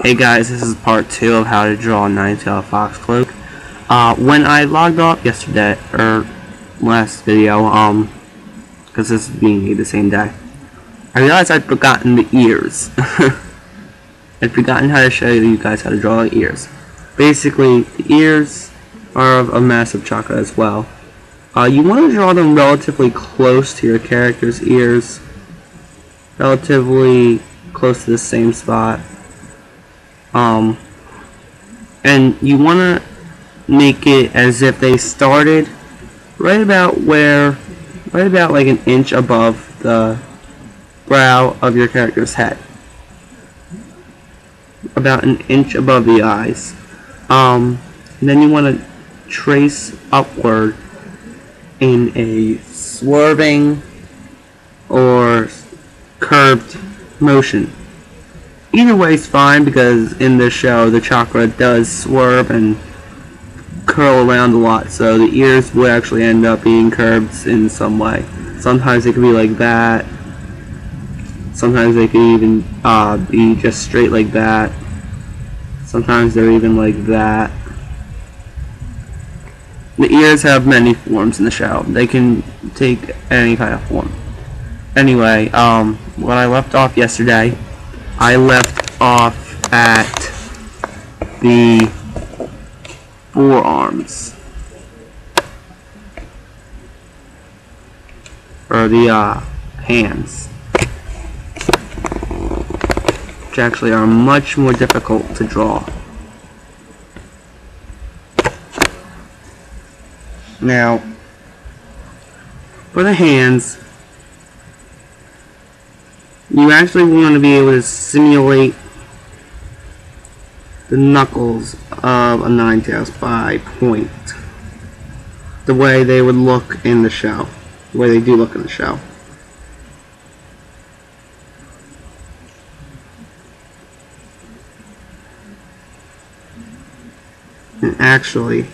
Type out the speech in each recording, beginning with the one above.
Hey guys, this is part 2 of how to draw a nine-tailed fox cloak. Uh, when I logged off yesterday, or last video, um, because this is being made the same day, I realized I'd forgotten the ears. I'd forgotten how to show you guys how to draw the ears. Basically, the ears are of a massive chakra as well. Uh, you want to draw them relatively close to your character's ears. Relatively close to the same spot. Um, and you want to make it as if they started right about where, right about like an inch above the brow of your character's head. About an inch above the eyes. Um, then you want to trace upward in a swerving or curved motion. Either way is fine because in this show the chakra does swerve and curl around a lot so the ears would actually end up being curved in some way. Sometimes it could be like that. Sometimes they could even uh, be just straight like that. Sometimes they're even like that. The ears have many forms in the show. They can take any kind of form. Anyway, um, when I left off yesterday, I left off at the forearms. Or the, uh, hands. Which actually are much more difficult to draw. Now, for the hands, you actually want to be able to simulate the knuckles of a Ninetales by point. The way they would look in the shell. The way they do look in the shell. And actually,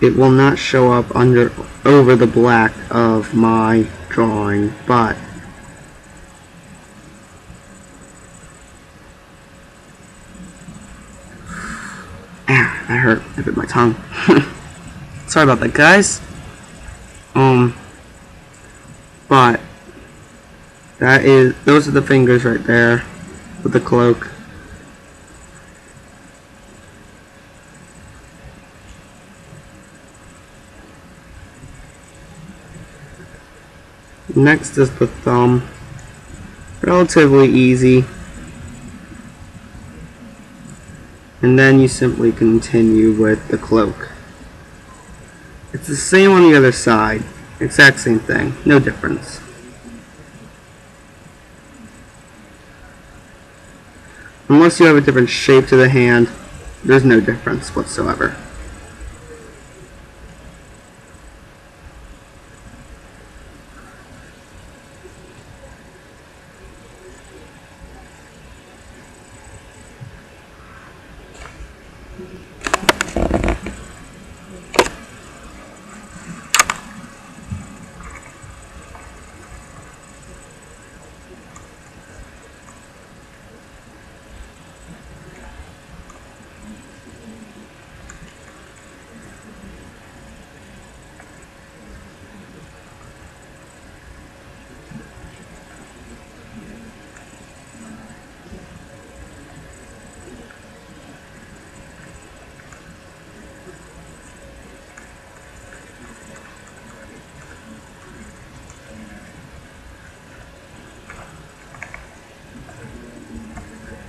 it will not show up under over the black of my drawing but ah, that hurt. I bit my tongue. Sorry about that guys. Um but that is those are the fingers right there with the cloak Next is the thumb. Relatively easy. And then you simply continue with the cloak. It's the same on the other side. Exact same thing. No difference. Unless you have a different shape to the hand, there's no difference whatsoever.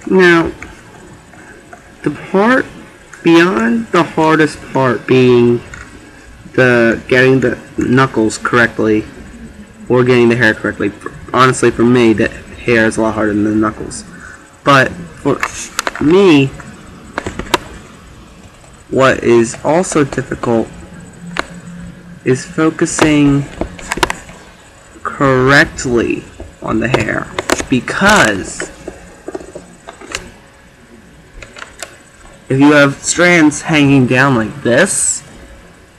Now, the part beyond the hardest part being the getting the knuckles correctly or getting the hair correctly. Honestly, for me, the hair is a lot harder than the knuckles. But for me, what is also difficult is focusing correctly on the hair because if you have strands hanging down like this,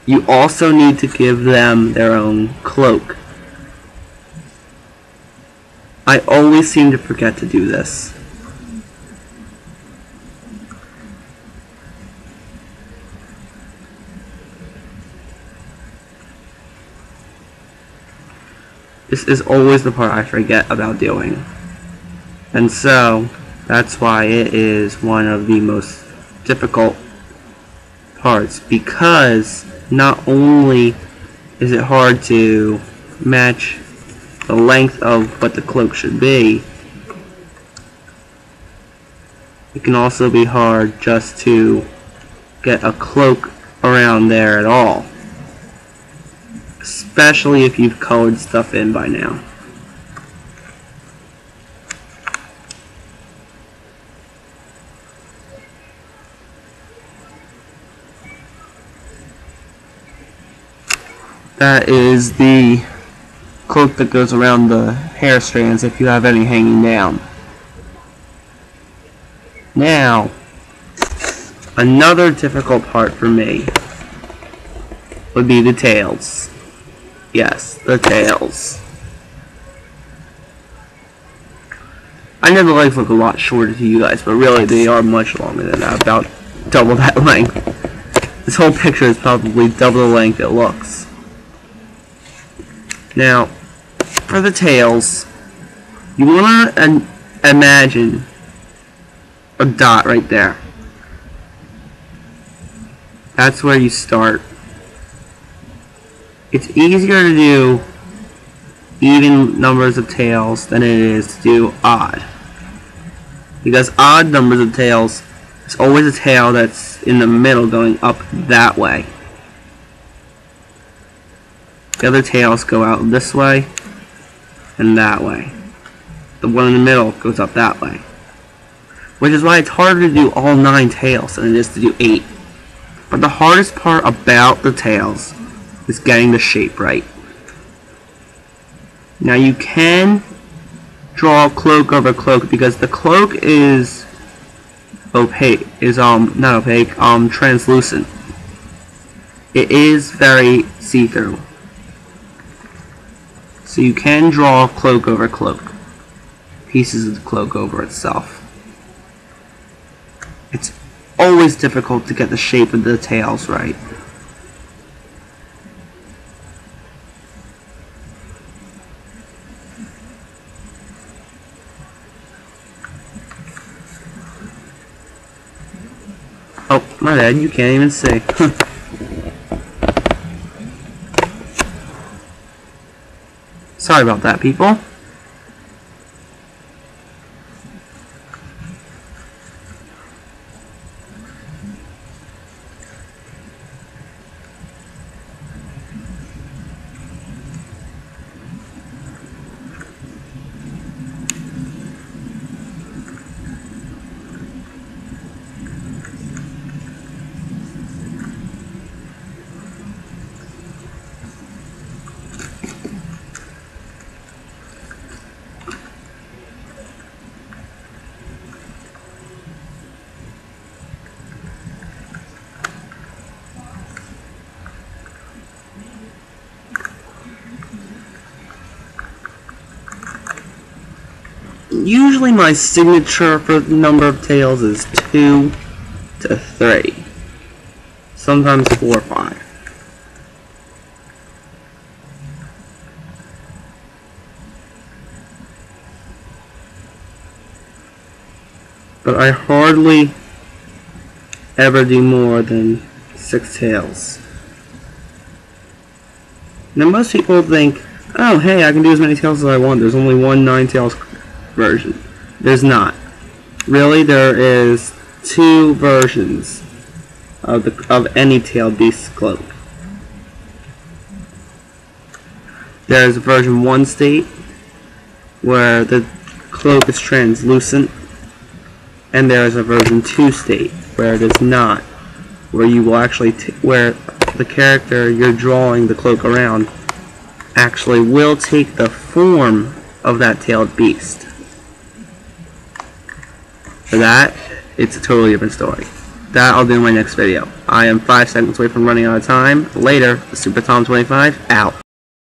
you also need to give them their own cloak. I always seem to forget to do this. This is always the part I forget about doing. And so, that's why it is one of the most difficult parts because not only is it hard to match the length of what the cloak should be, it can also be hard just to get a cloak around there at all especially if you've colored stuff in by now. That is the cloak that goes around the hair strands if you have any hanging down. Now, another difficult part for me would be the tails. Yes, the tails. I know the legs look a lot shorter to you guys, but really they are much longer than that, about double that length. This whole picture is probably double the length it looks. Now, for the tails, you want to imagine a dot right there. That's where you start it's easier to do even numbers of tails than it is to do odd. Because odd numbers of tails, it's always a tail that's in the middle going up that way. The other tails go out this way and that way. The one in the middle goes up that way. Which is why it's harder to do all nine tails than it is to do eight. But the hardest part about the tails is getting the shape right. Now you can draw cloak over cloak because the cloak is opaque, is um not opaque, um translucent. It is very see-through. So you can draw cloak over cloak. Pieces of the cloak over itself. It's always difficult to get the shape of the tails right. Oh, my bad, you can't even see. Sorry about that, people. Usually my signature for the number of tails is 2 to 3. Sometimes 4 or 5. But I hardly ever do more than 6 tails. Now most people think, oh hey, I can do as many tails as I want. There's only one 9 tails version. There's not. Really, there is two versions of the of any tailed beast cloak. There's a version 1 state where the cloak is translucent and there is a version 2 state where it is not where you will actually where the character you're drawing the cloak around actually will take the form of that tailed beast. For that, it's a totally different story. That I'll do in my next video. I am 5 seconds away from running out of time. Later, Super Tom 25 out.